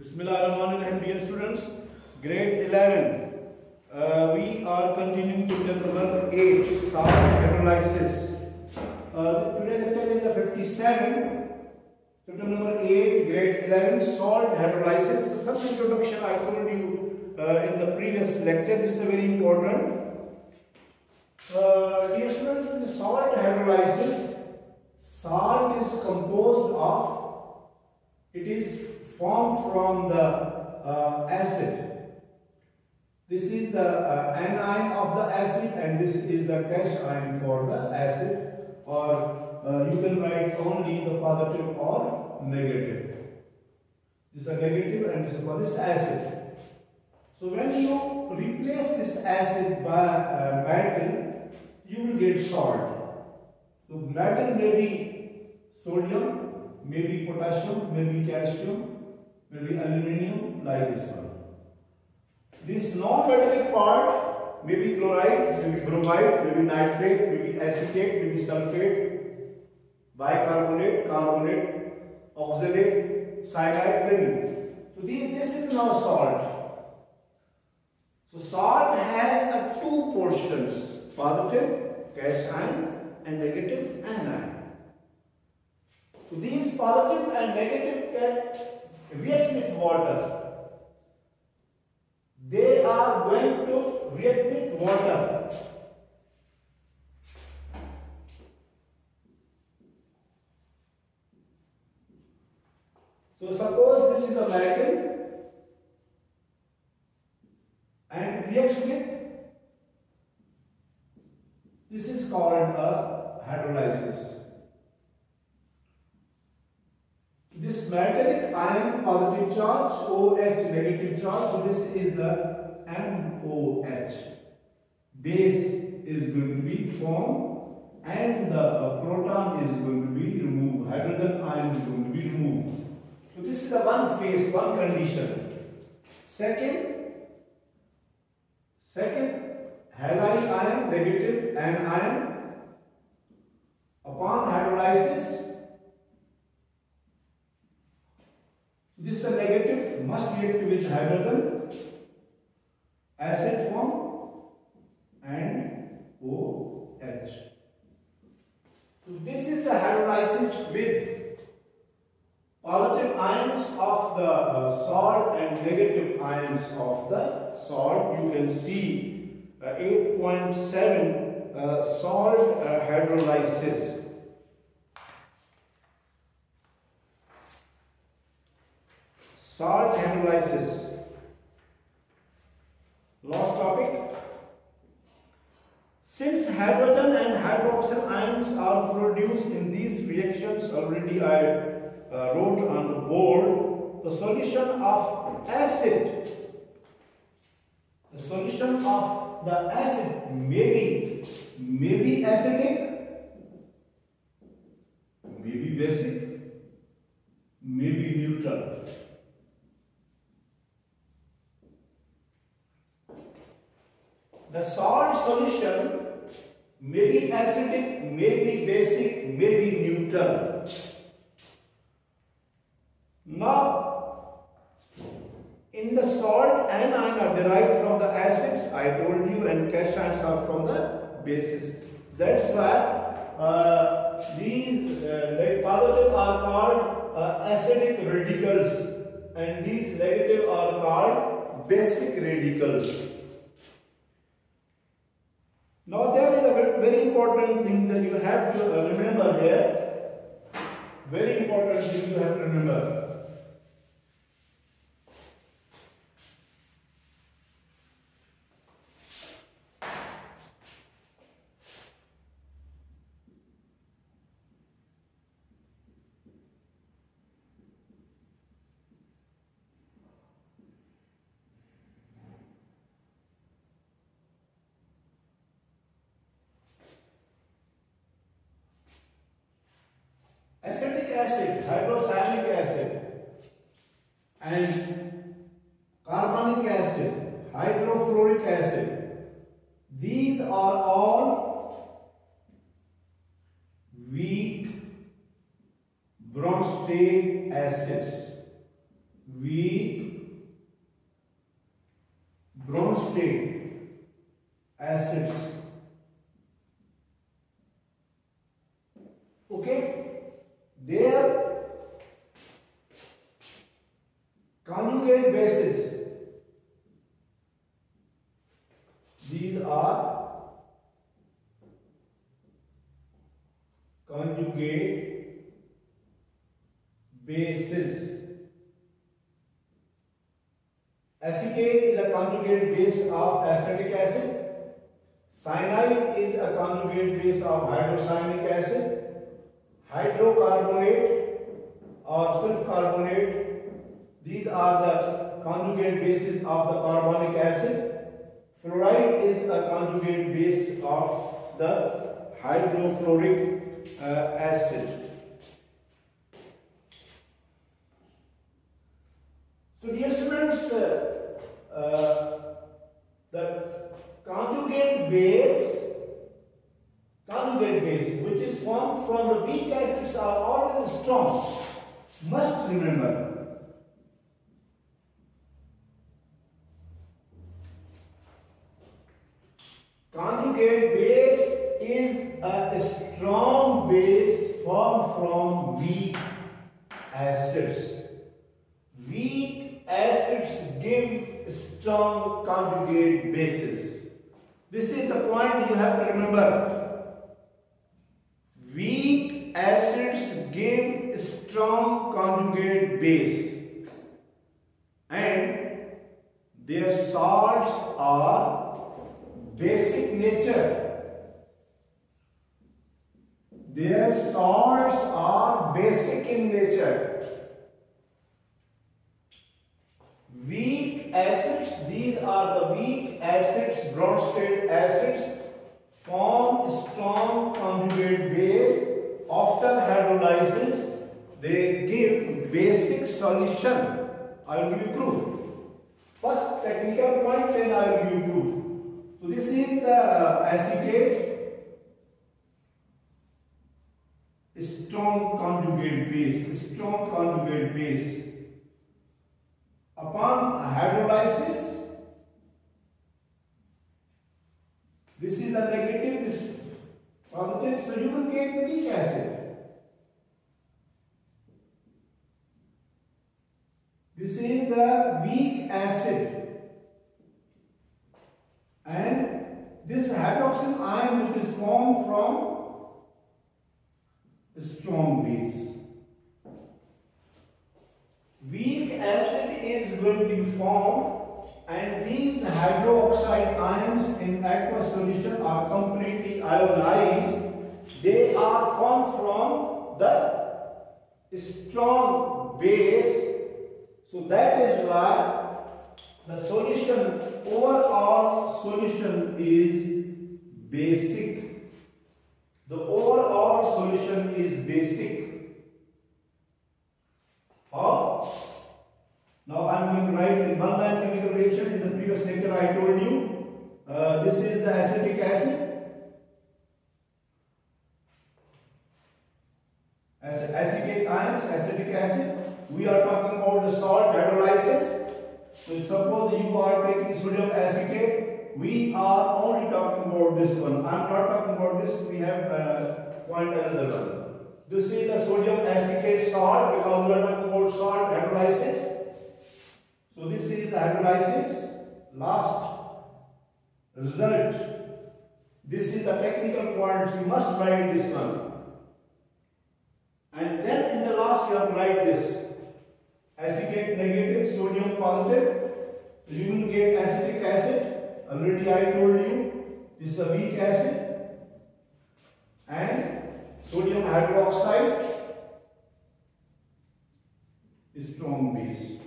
Bismillahirrahmanirrahim, dear students. Grade 11. Uh, we are continuing to number 8, salt hydrolysis. Uh, today lecture is the 57. Chapter number 8, grade 11, salt hydrolysis. Some introduction I told you uh, in the previous lecture. This is very important. Uh, dear students, salt hydrolysis, salt is composed of, it is formed from the uh, acid. This is the uh, anion of the acid and this is the cation for the acid or uh, you can write only the positive or negative. This is a negative and this is for this acid. So when you replace this acid by uh, metal, you will get salt. So metal may be sodium, may be potassium, may be calcium, maybe aluminium like this one. This non-metallic part may be chloride, maybe bromide, maybe nitrate, maybe acetate, maybe sulfate, bicarbonate, carbonate, oxalate, cyanide, maybe. So these, this is now salt. So salt has a two portions, positive, cash ion and negative anion. So these positive and negative can react with water they are going to react with water. So suppose this is a metal and reacts with this is called a hydrolysis. This metallic ion positive charge, OH negative charge, so this is the MOH. Base is going to be formed and the uh, proton is going to be removed, hydrogen ion is going to be removed. So this is the one phase, one condition. Second, second halide ion, and anion upon hydrolysis This is a negative must react with hydrogen, acid form and OH. So this is the hydrolysis with positive ions of the uh, salt and negative ions of the salt. You can see uh, 8.7 uh, salt uh, hydrolysis. Salt hydrolysis. Last topic. Since hydrogen and hydroxyl ions are produced in these reactions, already I uh, wrote on the board, the solution of acid, the solution of the acid may be, may be acidic, may be basic, may be neutral. The salt solution may be acidic, may be basic, may be neutral. Now, in the salt anion are derived from the acids, I told you, and cations are from the bases. That's why uh, these uh, positive are called uh, acidic radicals, and these negative are called basic radicals. Now there is a very important thing that you have to remember here. Very important thing you have to remember. acetic acid, hydrocyanic acid and carbonic acid, hydrofluoric acid. These are all weak Bronsted acids. Weak state acids. Okay, their conjugate bases. These are conjugate bases. Acetate is a conjugate base of acetic acid. Cyanide is a conjugate base of hydrocyanic acid. Hydrocarbonate or sulfcarbonate, these are the conjugate bases of the carbonic acid. Fluoride is a conjugate base of the hydrofluoric uh, acid. So dear students, uh, uh, the conjugate base, conjugate base which is formed from the weak acids are always strong. Must remember. Conjugate base is a strong base formed from weak acids. Weak acids give strong conjugate bases. This is the point you have to remember. Weak acids give strong conjugate base and their salts are basic nature. Their salts are basic in nature. Weak acids, these are the weak acids, broad state acids, form strong conjugate base. After hydrolysis, they give basic solution. I will give you proof. First technical point, then I will give you proof. So this is the acetate. Strong conjugate base, strong conjugate base hydrolysis. This is a negative this positive so you will get the weak acid. This is the weak acid. And this hydroxyl ion which is formed from a strong base weak acid is going to be formed and these hydroxide ions in aqueous solution are completely ionized. They are formed from the strong base. So that is why the solution, overall solution is basic. The overall solution is basic. How? Now I am going to write the one In the previous lecture I told you uh, this is the acetic acid. acetic ions, acetic acid. We are talking about the salt hydrolysis. So suppose you are taking sodium acetate. We are only talking about this one. I am not talking about this. We have uh, another one. This is a sodium acetate salt because we are talking about salt hydrolysis. So this is the hydrolysis. Last result. This is the technical point. You must write this one. And then in the last you have to write this. Acetate negative, sodium positive. You will get acetic acid. Already I told you. This is a weak acid. And Sodium hydroxide is strong base.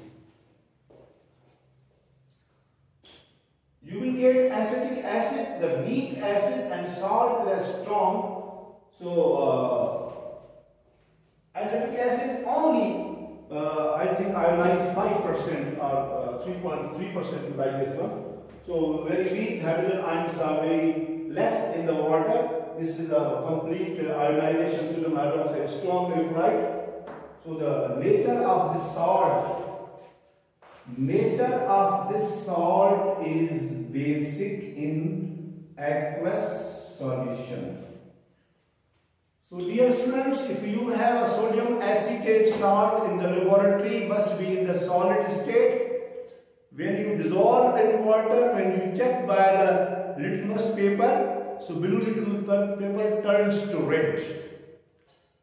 You will get acetic acid, the weak acid and salt are strong. So uh, acetic acid only uh, I think ionized 5% or 3.3% uh, like this one. So very weak hydrogen ions are very less in the water this is a complete ionization sodium hydroxide, strong electrolyte. So the nature of this salt nature of this salt is basic in aqueous solution. So dear students, if you have a sodium acetate salt in the laboratory, must be in the solid state. When you dissolve in water, when you check by the litmus paper, so blue litmus paper turns to red.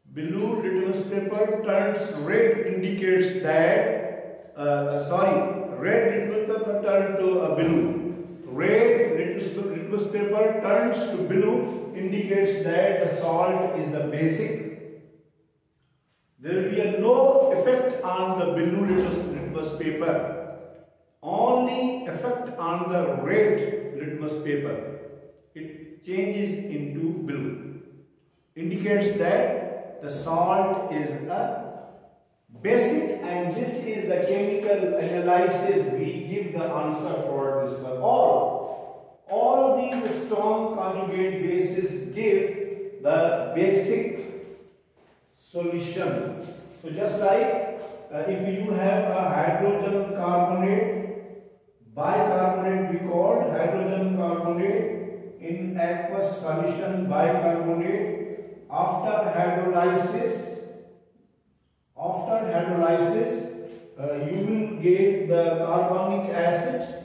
Blue litmus paper turns red indicates that, uh, sorry, red litmus paper turns to a blue. Red litmus, paper turns to blue indicates that the salt is the basic. There will be no effect on the blue litmus, litmus paper only effect on the red litmus paper. It changes into blue. Indicates that the salt is a basic and this is the chemical analysis we give the answer for this one. All these strong conjugate bases give the basic solution. So just like uh, if you have a hydrogen carbonate Bicarbonate we call hydrogen carbonate in aqueous solution bicarbonate after hydrolysis after hydrolysis uh, you will get the carbonic acid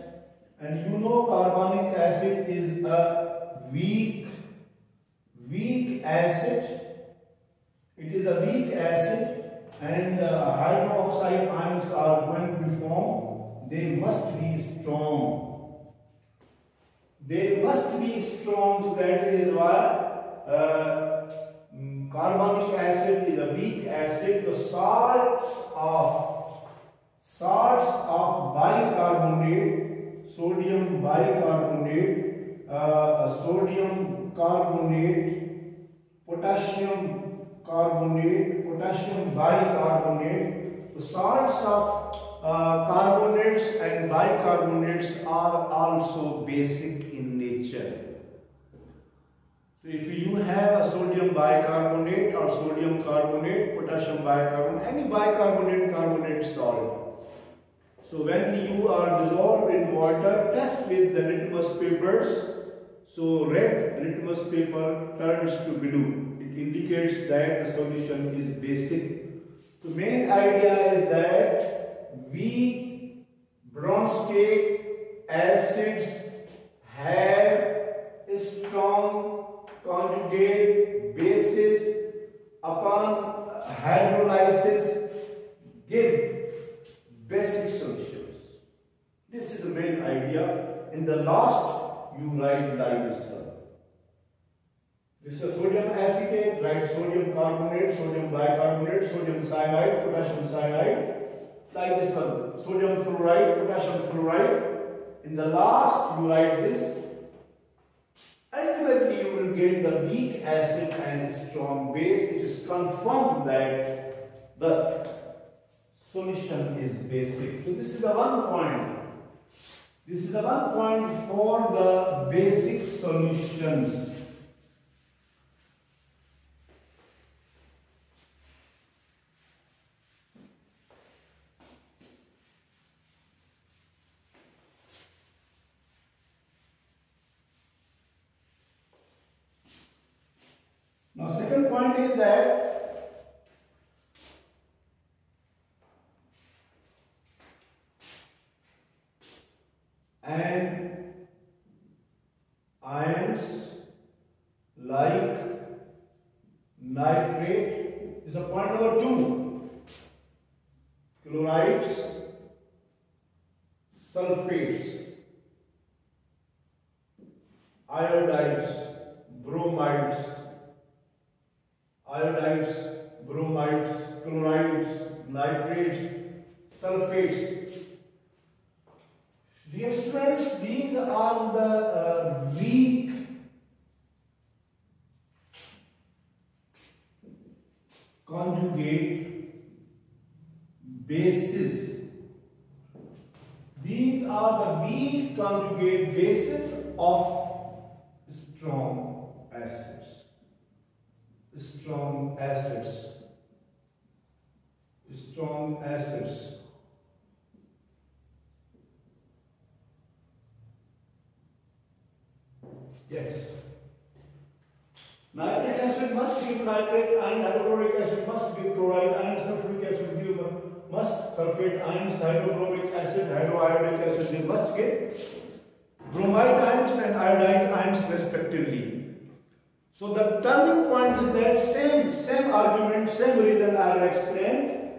and you know carbonic acid is a weak weak acid it is a weak acid and uh, hydroxide ions are going to be formed they must be strong. They must be strong, that is why uh, carbonic acid is a weak acid. The salts of salts of bicarbonate, sodium bicarbonate, uh, sodium carbonate, potassium carbonate, potassium bicarbonate. The salts of uh, carbonates and bicarbonates are also basic in nature. If you have a sodium bicarbonate or sodium carbonate, potassium bicarbonate, any bicarbonate carbonate salt. So when you are dissolved in water, test with the litmus papers. So red litmus paper turns to blue. It indicates that the solution is basic. So main idea is that we Bronsted acids have strong conjugate bases upon hydrolysis give basic solutions. This is the main idea. In the last, you write like this is sodium acetate, write sodium carbonate, sodium bicarbonate, sodium cyanide, potassium cyanide, like this one, sodium fluoride, potassium fluoride. In the last, you write this. Ultimately, you will get the weak acid and strong base. It is confirmed that the solution is basic. So this is the one point. This is the one point for the basic solutions. Now second point is that strong acids strong acids yes. Nitric acid must be nitric. and hydrochloric acid must be chloride and sulfuric acid must sulfate ions hydrochloric acid hydroiodic acid they must get bromide ions and iodide ions respectively. So the turning point is that same, same argument, same reason I will explain.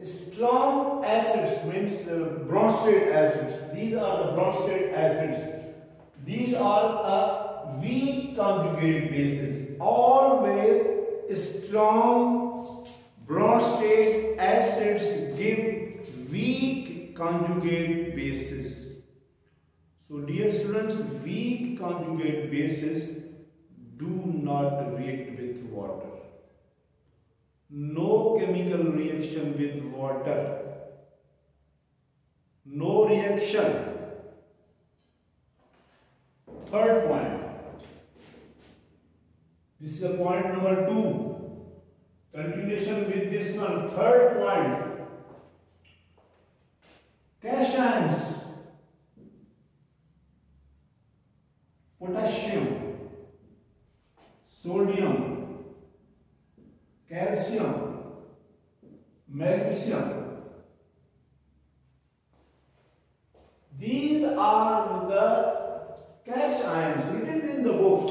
Strong acids means uh, Bronsted acids. These are the Bronsted acids. These are a weak conjugate bases. Always strong Bronsted acids give weak conjugate bases. So dear students, weak conjugate bases do not react with water. No chemical reaction with water. No reaction Third point. This is a point number two. Continuation with this one. Third point. Cations. Potassium. Sodium. Calcium. Magnesium. These are the cations written in the book.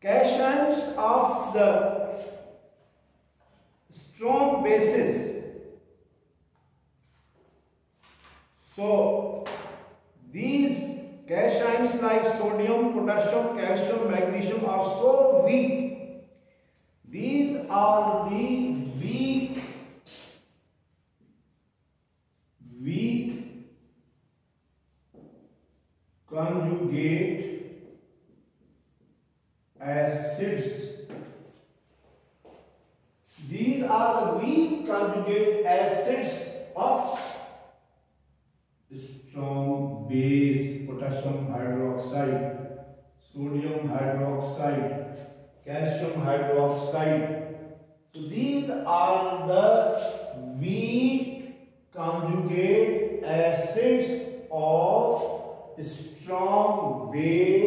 Cash Cations of the strong bases. So, these cations like sodium, potassium, calcium, magnesium are so weak. These are the weak, weak conjugate acids. These are the weak conjugate acids of strong base, potassium hydroxide sodium hydroxide calcium hydroxide so these are the weak conjugate acids of strong base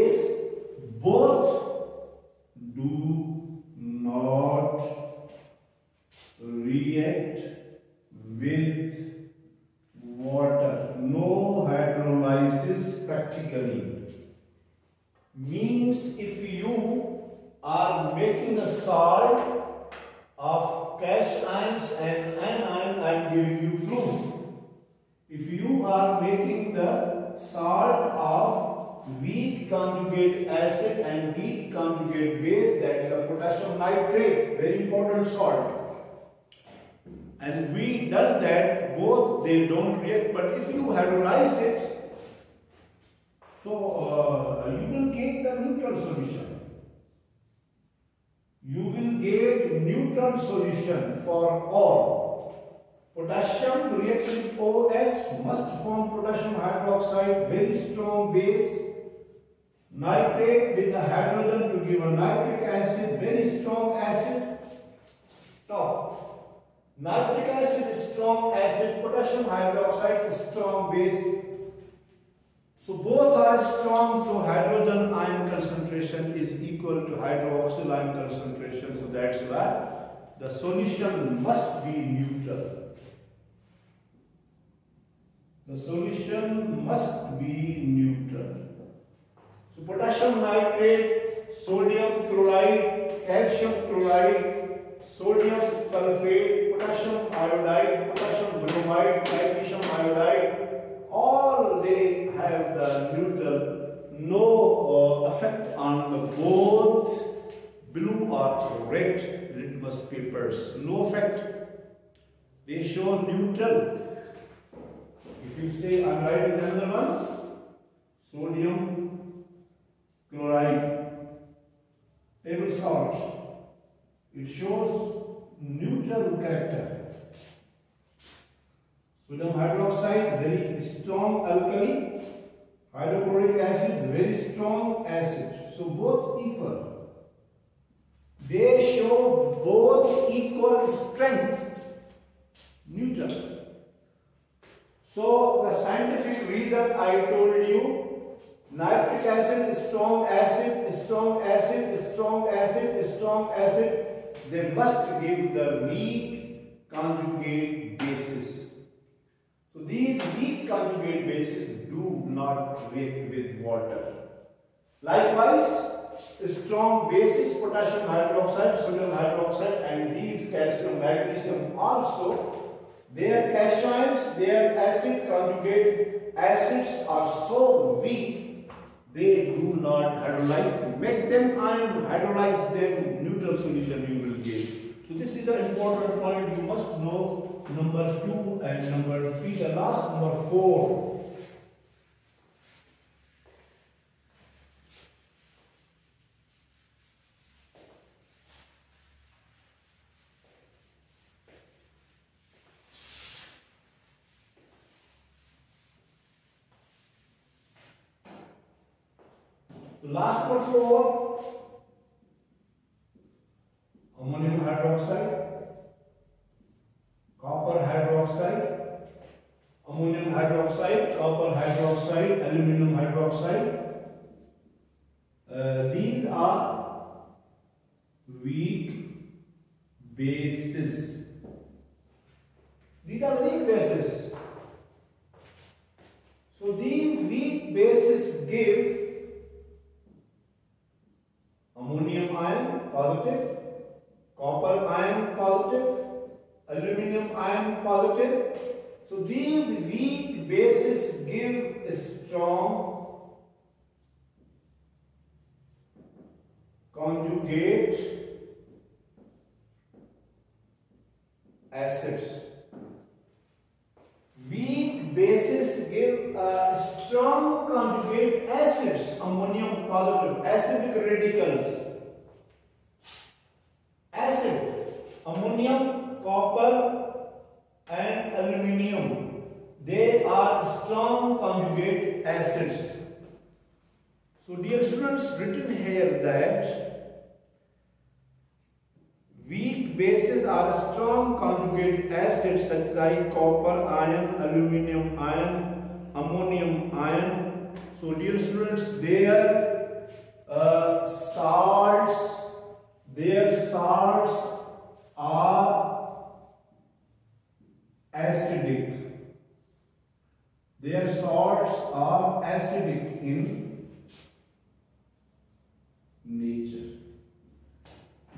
salt and we done that both they don't react but if you hydrolyze it so uh, you will get the neutral solution you will get neutral solution for all Potassium reacts with OH must form potassium hydroxide, very strong base. Nitrate with the hydrogen to give a nitric acid, very strong acid. Now, nitric acid is strong acid, potassium hydroxide is strong base. So both are strong, so hydrogen ion concentration is equal to hydroxyl ion concentration. So that's why the solution must be neutral. The solution must be neutral. So potassium nitrate, sodium chloride, calcium chloride, sodium sulfate, potassium iodide, potassium bromide, magnesium iodide, all they have the neutral, no uh, effect on the both blue or red litmus papers. No effect. They show neutral If you say I'm writing another one, sodium chloride, table salt. It shows neutral character. Sodium hydroxide, very strong alkali. Hydrochloric acid, very strong acid. So both equal. They show both equal strength. Neutral. So the scientific reason I told you Nitric acid, strong acid, strong acid, strong acid, strong acid. They must give the weak conjugate bases. So these weak conjugate bases do not react with water. Likewise, strong bases potassium hydroxide, sodium hydroxide and these calcium, magnesium also their cations, their acid conjugate acids are so weak they do not hydrolyze. Make them ion, hydrolyze them, neutral solution you will get. So this is an important point. You must know number two and number three. The last number four. Last but four, ammonium hydroxide, copper hydroxide, ammonium hydroxide, copper hydroxide, aluminum hydroxide. Uh, these are weak bases. These are weak bases. So these weak bases give positive, copper ion positive, aluminum ion positive. So these weak bases give strong conjugate acids. Weak bases give a strong conjugate acids, ammonium positive, acidic radicals. Ammonium, copper and aluminium. They are strong conjugate acids. So dear students, written here that Weak bases are strong conjugate acids such as copper ion, aluminium ion, ammonium ion. So dear students, their uh, salts, their salts are acidic. Their salts are acidic in nature.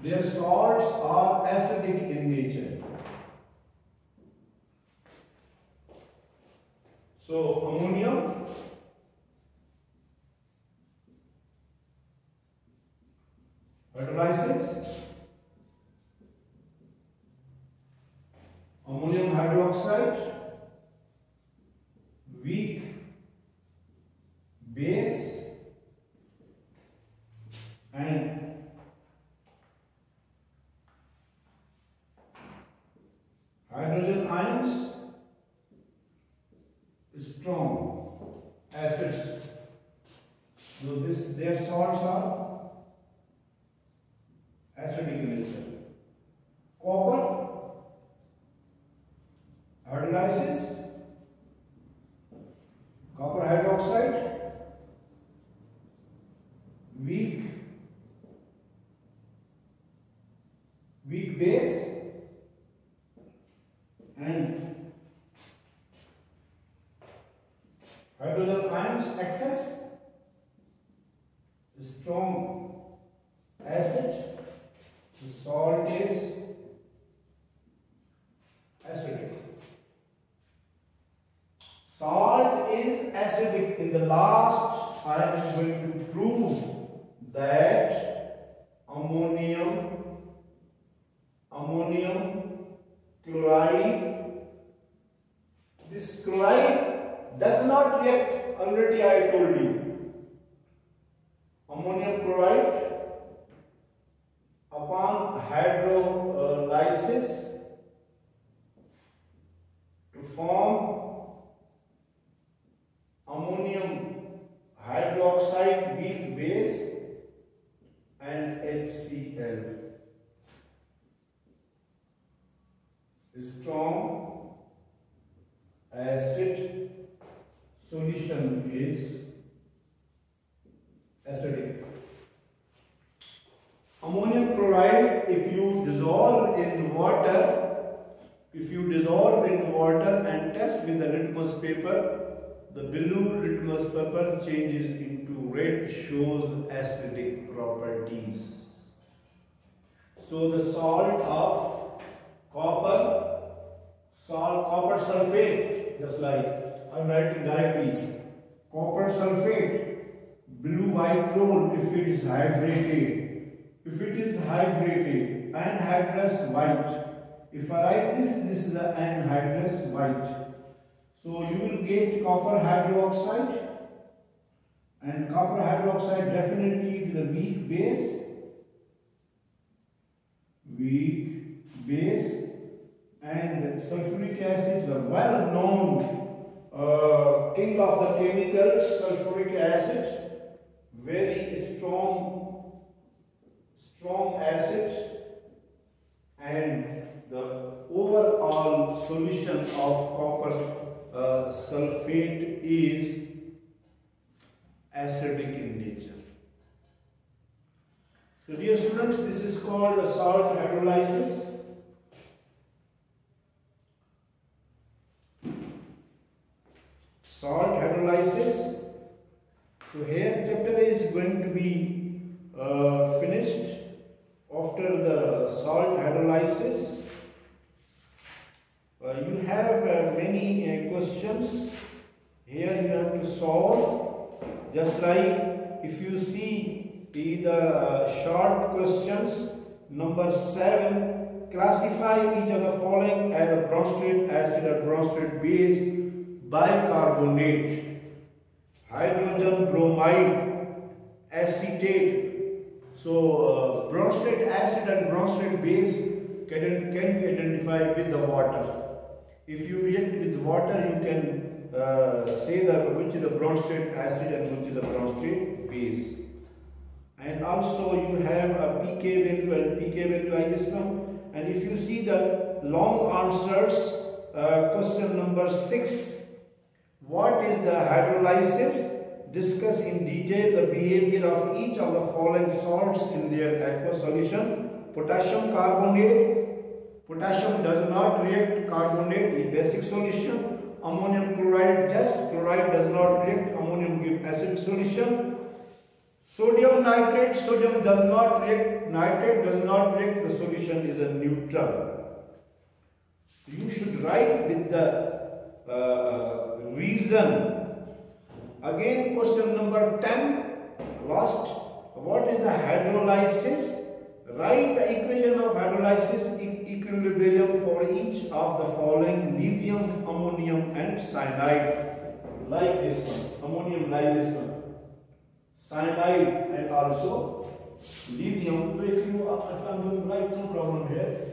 Their salts are acidic in nature. So ammonium hydrolysis ammonium hydroxide weak base and hydrogen ions strong acids so this their salts are acidic in nature copper hydrolysis copper hydroxide weak weak base and hydrogen ions excess strong acid the salt is acidic. Salt is acidic in the last i am going to prove that ammonium ammonium chloride this chloride does not react. Already I told you ammonium chloride upon hydrolysis to form ammonium hydroxide weak base and HCl strong acid solution is Water, if you dissolve in water and test with the litmus paper, the blue litmus paper changes into red shows acidic properties. So the salt of copper, salt copper sulfate, just like I'm writing directly, copper sulfate, blue white if it is hydrated. If it is hydrated, anhydrous white. If I write this, this is anhydrous white. So you will get copper hydroxide and copper hydroxide definitely is a weak base weak base and sulfuric acid is a well known uh, king of the chemicals sulfuric acid very strong strong acid and the overall solution of copper uh, sulfate is acidic in nature so dear students, this is called a salt hydrolysis. Salt hydrolysis. So here chapter is going to be uh, finished after the salt hydrolysis. Uh, you have uh, many uh, questions here you have to solve just like if you see the uh, short questions. Number 7. Classify each of the following as a Bronsted acid or Bronsted base. Bicarbonate, hydrogen bromide, acetate. So, uh, acid and Bronsted base can, can be identified with the water. If you react with water, you can uh, say that which is the Bronsted acid and which is the Bronsted base. And also you have a pK value and pK value like this one. And if you see the long answers uh, question number 6 what is the hydrolysis discuss in detail the behavior of each of the following salts in their aqueous solution potassium carbonate potassium does not react carbonate in basic solution ammonium chloride just chloride does not react ammonium give acid solution Sodium nitrate, sodium does not react, nitrate does not react, the solution is a neutral. You should write with the uh, reason. Again, question number 10, last, what is the hydrolysis? Write the equation of hydrolysis equilibrium for each of the following lithium, ammonium and cyanide. Like this one, ammonium like this one cyanide and also lithium. So if you are, if I'm going to write some problem here,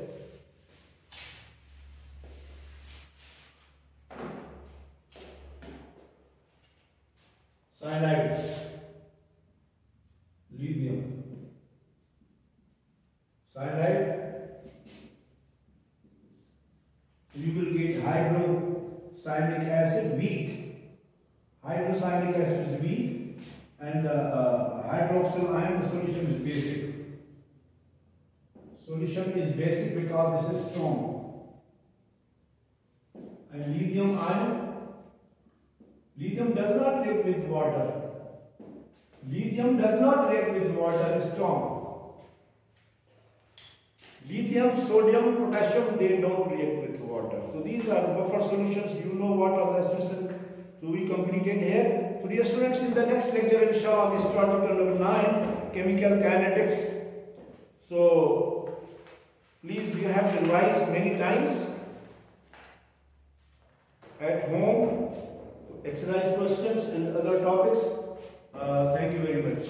cyanide, lithium, cyanide, you will get hydrocyanic acid weak. Hydrocyanic acid is weak and the uh, hydroxyl ion, the solution is basic. Solution is basic because this is strong. And lithium ion, lithium does not react with water. Lithium does not react with water, strong. Lithium, sodium, potassium, they don't react with water. So these are the buffer solutions. You know what are the solutions. So we completed here. So dear students, in the next lecture, inshallah, we start chapter number 9, chemical kinetics. So, please, you have to revise many times at home, exercise questions and other topics. Uh, thank you very much.